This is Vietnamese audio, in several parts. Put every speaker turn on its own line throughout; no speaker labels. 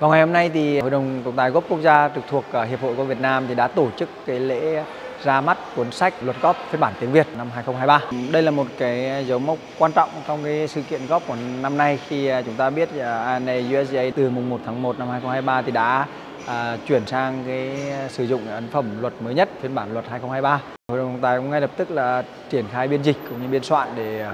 Vào ngày hôm nay thì Hội đồng trọng tài gốc quốc gia trực thuộc ờ, Hiệp hội golf Việt Nam thì đã tổ chức cái lễ ra mắt cuốn sách luật góp phiên bản tiếng Việt năm 2023. Đây là một cái dấu mốc quan trọng trong cái sự kiện góp của năm nay khi ờ, chúng ta biết ờ, ANA USGA từ mùng 1 tháng 1 năm 2023 thì đã à, chuyển sang cái sử dụng ấn phẩm luật mới nhất phiên bản luật 2023. Hội đồng trọng tài cũng ngay lập tức là triển khai biên dịch cũng như biên soạn để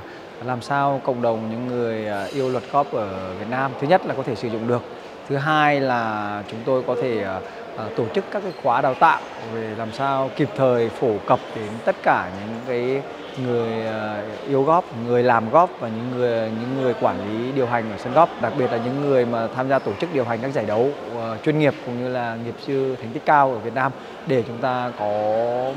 làm sao cộng đồng những người yêu luật golf ở Việt Nam thứ nhất là có thể sử dụng được thứ hai là chúng tôi có thể ờ, ờ, tổ chức các cái khóa đào tạo về làm sao kịp thời phổ cập đến tất cả những cái người ờ, yêu góp, người làm góp và những người những người quản lý điều hành ở sân góp, đặc biệt là những người mà tham gia tổ chức điều hành các giải đấu chuyên nghiệp cũng như là nghiệp dư thành tích cao ở Việt Nam để chúng ta có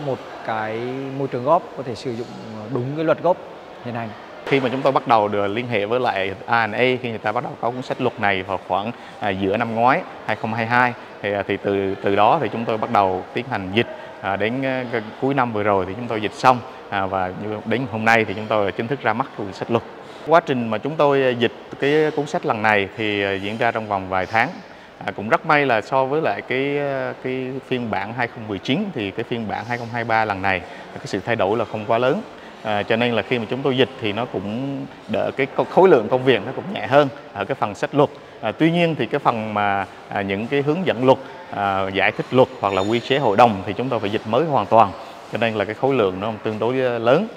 một cái môi trường góp có thể sử dụng đúng cái luật góp hiện hành
khi mà chúng tôi bắt đầu được liên hệ với lại ANA khi người ta bắt đầu có cuốn sách luật này vào khoảng à, giữa năm ngoái 2022 thì, à, thì từ từ đó thì chúng tôi bắt đầu tiến hành dịch. À, đến à, cuối năm vừa rồi thì chúng tôi dịch xong à, và như đến hôm nay thì chúng tôi chính thức ra mắt cuốn sách luật. Quá trình mà chúng tôi à, dịch cái cuốn sách lần này thì à, diễn ra trong vòng vài tháng. À, cũng rất may là so với lại cái cái phiên bản 2019 thì cái phiên bản 2023 lần này cái sự thay đổi là không quá lớn. À, cho nên là khi mà chúng tôi dịch thì nó cũng đỡ cái khối lượng công việc nó cũng nhẹ hơn ở cái phần sách luật. À, tuy nhiên thì cái phần mà à, những cái hướng dẫn luật, à, giải thích luật hoặc là quy chế hội đồng thì chúng tôi phải dịch mới hoàn toàn. Cho nên là cái khối lượng nó tương đối à, lớn.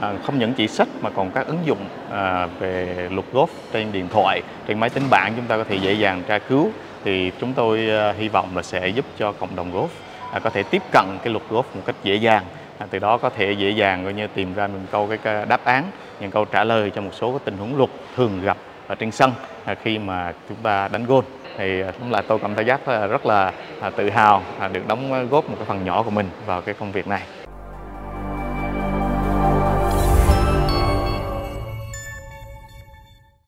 À, không những chỉ sách mà còn các ứng dụng à, về luật golf trên điện thoại, trên máy tính bảng chúng ta có thể dễ dàng tra cứu. Thì chúng tôi à, hy vọng là sẽ giúp cho cộng đồng golf à, có thể tiếp cận cái luật golf một cách dễ dàng À, từ đó có thể dễ dàng coi như tìm ra những câu cái đáp án những câu trả lời cho một số cái tình huống luật thường gặp ở trên sân à, khi mà chúng ta đánh gôn. Thì à, cũng là tôi cảm thấy à, rất là, rất là tự hào à, được đóng góp một cái phần nhỏ của mình vào cái công việc này.